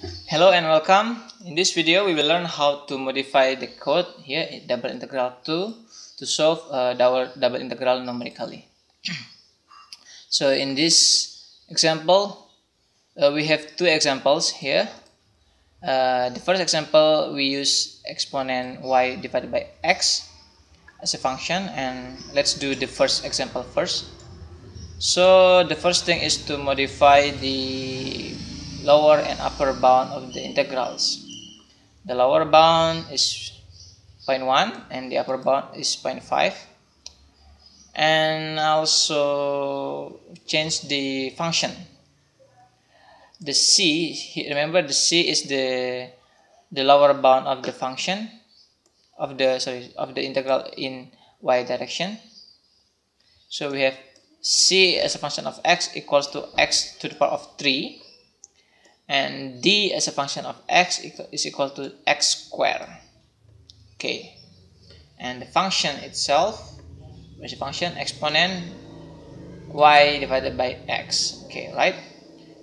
Hello and welcome. In this video, we will learn how to modify the code here in double integral 2 to solve uh, double, double integral numerically. so in this example, uh, we have two examples here. Uh, the first example, we use exponent y divided by x as a function and let's do the first example first. So the first thing is to modify the lower and upper bound of the integrals. The lower bound is 0.1 and the upper bound is 0.5 and also change the function. The c remember the c is the the lower bound of the function of the sorry of the integral in y direction. So we have c as a function of x equals to x to the power of 3 and d as a function of x is equal to x squared. Okay. And the function itself is a function exponent y divided by x. Okay right?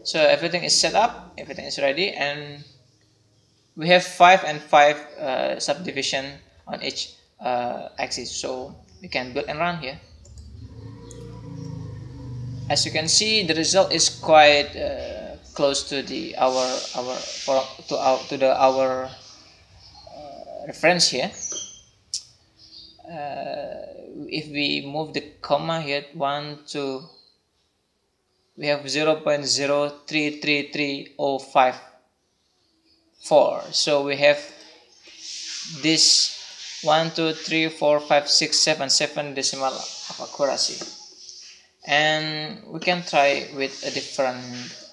So everything is set up everything is ready and we have 5 and 5 uh, subdivision on each uh, axis. So we can build and run here. As you can see the result is quite uh, close to the our our for to our to the our uh, reference here. Uh, if we move the comma here one two we have 0 0.033305 4 so we have this 1 2 3 4 5 6 7 7 decimal of accuracy. And we can try with a different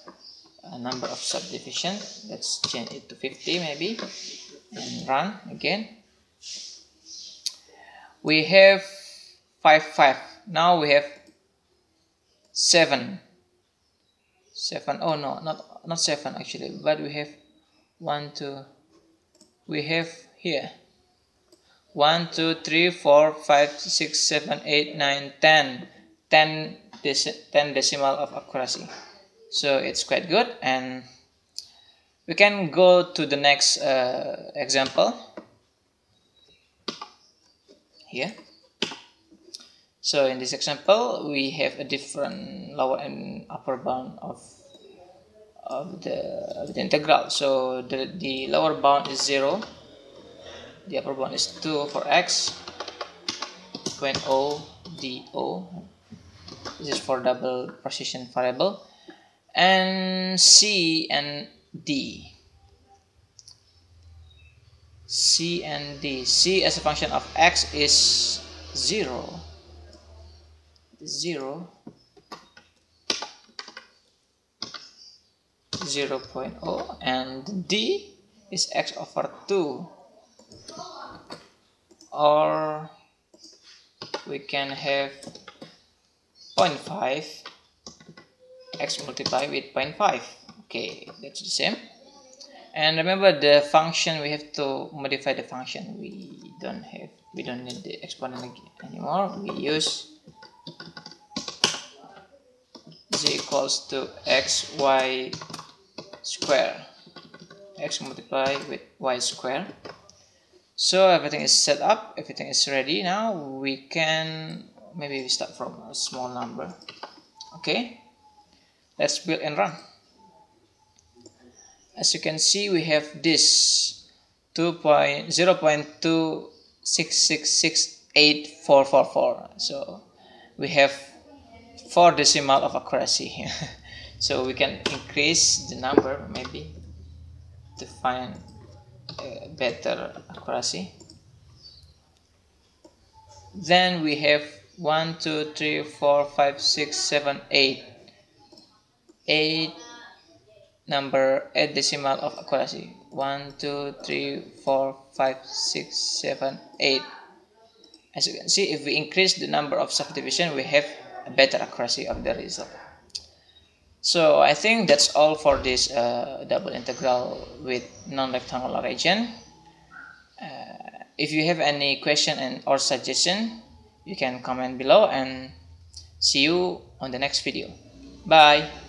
a number of subdivision. Let's change it to 50 maybe and run again. We have 5 5 now we have 7 7 oh no not not 7 actually but we have 1 2 we have here. 1 2 3 4 5 6 7 8 9 10 10 10 decimal of accuracy so it's quite good. And we can go to the next uh, example. Here. So in this example we have a different lower and upper bound of of the, of the integral. So the, the lower bound is 0 the upper bound is 2 for x. When o d o this is for double precision variable and C and D. C and D. C as a function of x is 0. 0. 0 0.0 and D is x over 2 or we can have 0.5 x multiplied with 0.5 okay that's the same. And remember the function we have to modify the function. We don't have we don't need the exponent anymore. We use z equals to x y square. x multiplied with y square. So everything is set up. Everything is ready. Now we can maybe we start from a small number. Okay let's build and run. As you can see we have this 2.0.2666844 so we have four decimal of accuracy here. So we can increase the number maybe to find better accuracy. Then we have 1 2 3 4 5 6 7 8 8 number 8 decimal of accuracy. 1 2 3 4 5 6 7 8 as you can see if we increase the number of subdivision we have a better accuracy of the result. So I think that's all for this uh, double integral with non-rectangular region. Uh, if you have any question and or suggestion you can comment below and see you on the next video. Bye